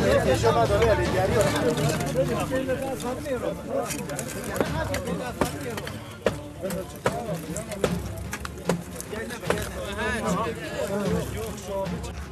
e, yaralı hene. Hayvanı var, bazı var, mal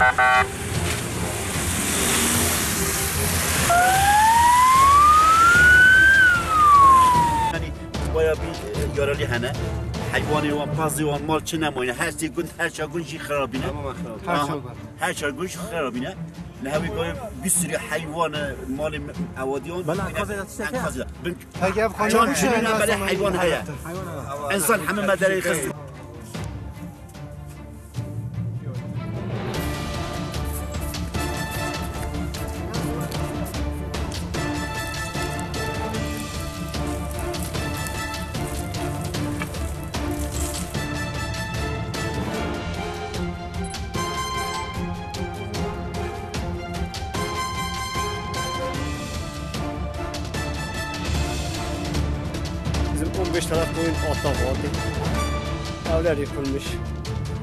یعنی باید یارالی هنه. حیوانی و پازی و مال چه نماینه؟ هستی گند هر چا گنجی خرابینه هر چه گنج خرابینه نه همی گوی بیسری حیوان مال عوادیان بله انقاضی بن هگه افغانی چون چنین عمل حیوان انسان همه 25 taraf koyun altta kaldı. Evler yıkılmış.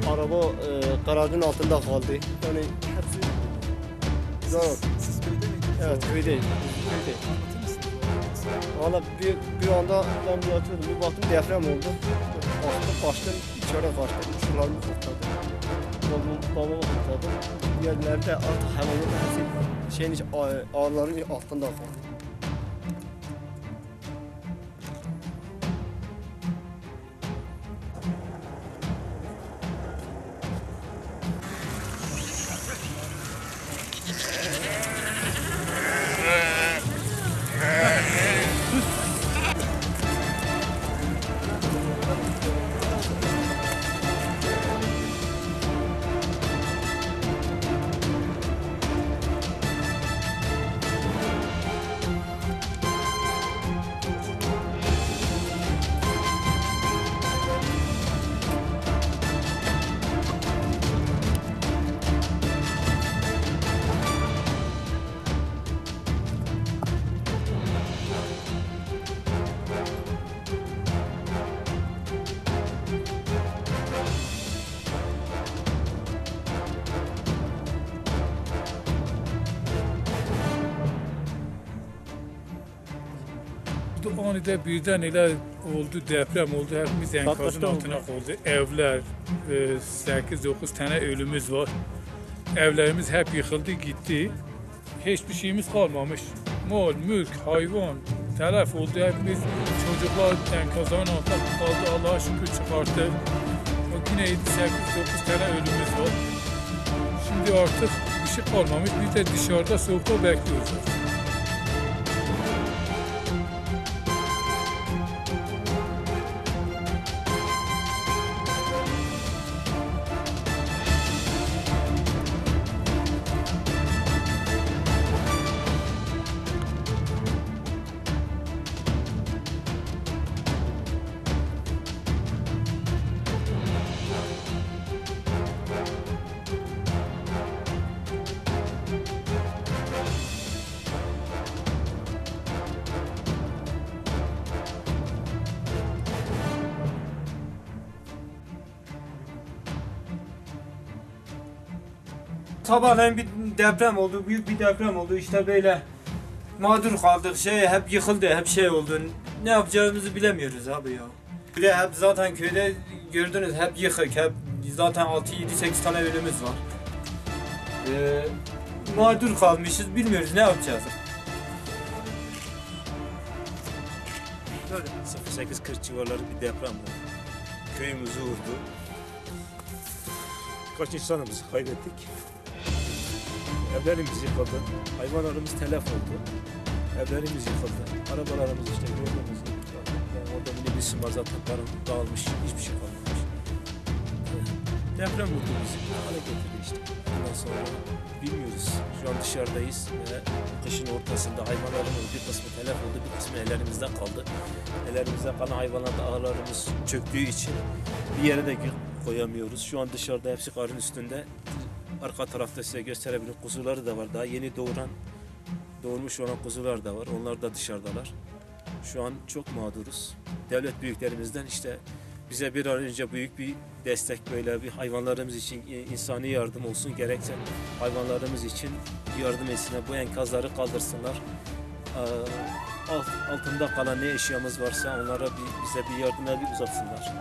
Araba e, garajın altında kaldı. Yani hepsi zor. Siz, siz köyde? Evet köydeyiz. Köyde. Valla bir, bir anda ben bir yatıyordum. Bir baktım deprem oldu. Baktım kaçtım. içeri kaçtım. Şunlarımı kurtardım. Babamı, babamı kurtardım. Diğerleri de artık hemen hepsi şeyin ağırların altında kaldı. Aniden birden elə oldu, deprem oldu, hepimiz enkazın Patlaştı altına kaldı. Evler, 8-9 tane ölümüz var. Evlerimiz hep yıkıldı, gitti. Hiçbir şeyimiz kalmamış. Mal, mülk, hayvan, telef oldu. Hepimiz çocuklar enkazın altında kaldı. Allah'a şükür çıkarttı. O yine 7-8-9 tane ölümümüz var. Şimdi artık bir şey kalmamış. Biz de dışarıda soğukta bekliyoruz. Sabahleyin bir deprem oldu, büyük bir deprem oldu. İşte böyle mağdur kaldık, şey hep yıkıldı, hep şey oldu. Ne yapacağımızı bilemiyoruz abi ya. Bir hep zaten köyde gördünüz hep yıkık. Hep zaten 6 7 8 tane ölümüz var. Ee, mağdur kalmışız. Bilmiyoruz ne yapacağız. 08-40 civarları bir deprem oldu. Köyümüzü vurdu. Kaç insanımızı kaybettik. Evlerimiz yıkıldı. Hayvanlarımız telef oldu. Evlerimiz yıkıldı. Arabalarımız işte gördüğünüz. Yani orada minibüsüm var zaten dağıl- dağılmış. Hiçbir şey kalmamış. Deprem vurdu bizi. Hale getirdi işte. Ondan sonra bilmiyoruz. Şu an dışarıdayız. Ve kışın ortasında hayvanlarımız bir kısmı telef oldu. Bir kısmı ellerimizde kaldı. Ellerimizde kalan hayvanlarda ağlarımız çöktüğü için bir yere de koyamıyoruz. Şu an dışarıda hepsi karın üstünde. Arka tarafta size gösterebilirim kuzuları da var. Daha yeni doğuran, doğurmuş olan kuzular da var. Onlar da dışarıdalar. Şu an çok mağduruz. Devlet büyüklerimizden işte bize bir an önce büyük bir destek böyle bir hayvanlarımız için insani yardım olsun gerekse hayvanlarımız için yardım etsinler. Bu enkazları kaldırsınlar. Alt, altında kalan ne eşyamız varsa onlara bir, bize bir yardıma bir uzatsınlar.